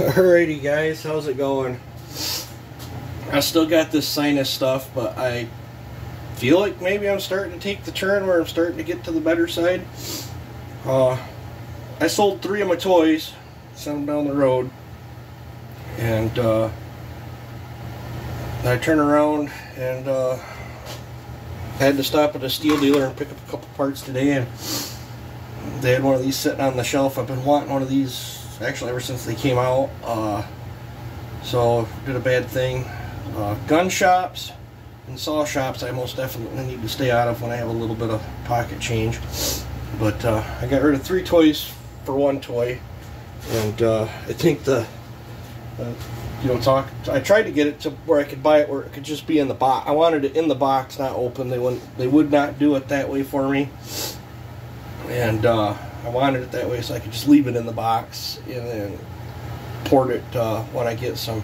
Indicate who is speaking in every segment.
Speaker 1: Alrighty guys, how's it going? I still got this sinus stuff, but I feel like maybe I'm starting to take the turn where I'm starting to get to the better side. Uh, I sold three of my toys, sent them down the road, and uh, I turned around and uh, had to stop at a Stihl dealer and pick up a couple parts today, and they had one of these sitting on the shelf. I've been wanting one of these actually ever since they came out. Uh, so did a bad thing. Uh, gun shops and saw shops I most definitely need to stay out of when I have a little bit of pocket change. But uh, I got rid of three toys for one toy, and uh, I think the uh, you know talk. I tried to get it to where I could buy it where it could just be in the box. I wanted it in the box, not open. They wouldn't. They would not do it that way for me, and uh, I wanted it that way so I could just leave it in the box and then port it uh, when I get some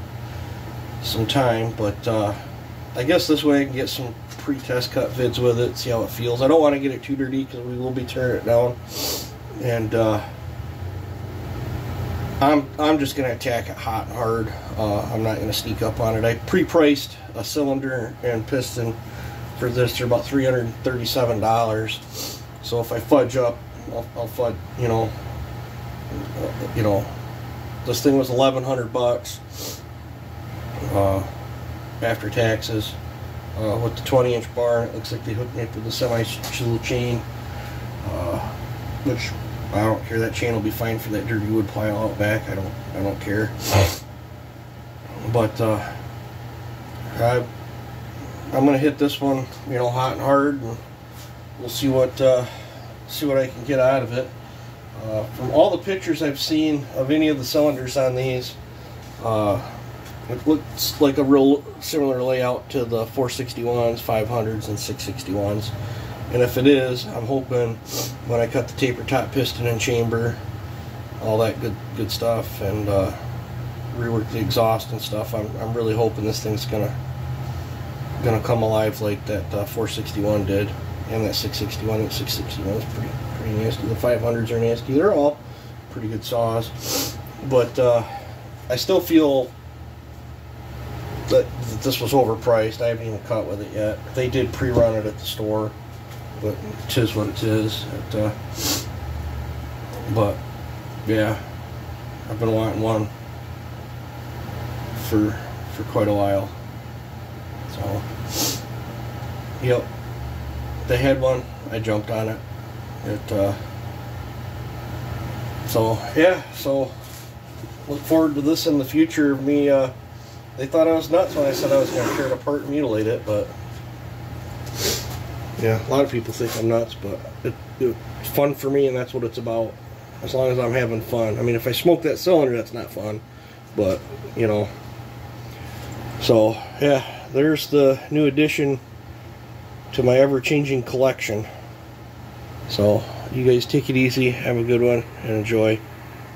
Speaker 1: some time. But uh, I guess this way I can get some pre-test cut vids with it, see how it feels. I don't want to get it too dirty because we will be tearing it down, and uh, I'm I'm just gonna attack it hot and hard. Uh, I'm not gonna sneak up on it. I pre-priced a cylinder and piston for this. They're about three hundred and thirty-seven dollars. So if I fudge up I'll, fudge, you know, you know, this thing was eleven hundred bucks uh, after taxes uh, with the twenty inch bar. It looks like they hooked me up with a semi chisel chain, uh, which I don't care. That chain will be fine for that dirty wood pile out back. I don't, I don't care. But uh, I, I'm gonna hit this one, you know, hot and hard, and we'll see what. See what I can get out of it. Uh, from all the pictures I've seen of any of the cylinders on these, uh, it looks like a real similar layout to the 461s, 500s, and 661s. And if it is, I'm hoping when I cut the taper top piston and chamber, all that good good stuff, and uh, rework the exhaust and stuff, I'm, I'm really hoping this thing's gonna gonna come alive like that uh, 461 did and that 661 and 661 is pretty pretty nasty. The 500s are nasty. They're all pretty good saws, but uh, I still feel that, that, this was overpriced. I haven't even cut with it yet. They did pre-run it at the store, but it is what it is. Uh, but yeah, I've been wanting one for for quite a while. So, yep they had one. I jumped on it. It. Uh, so yeah. So look forward to this in the future. Me. Uh, they thought I was nuts when I said I was going to tear it apart and mutilate it, but yeah, a lot of people think I'm nuts, but it, it's fun for me, and that's what it's about. As long as I'm having fun. I mean, if I smoke that cylinder, that's not fun, but you know. So yeah, there's the new addition to my ever-changing collection. So, you guys take it easy, have a good one, and enjoy.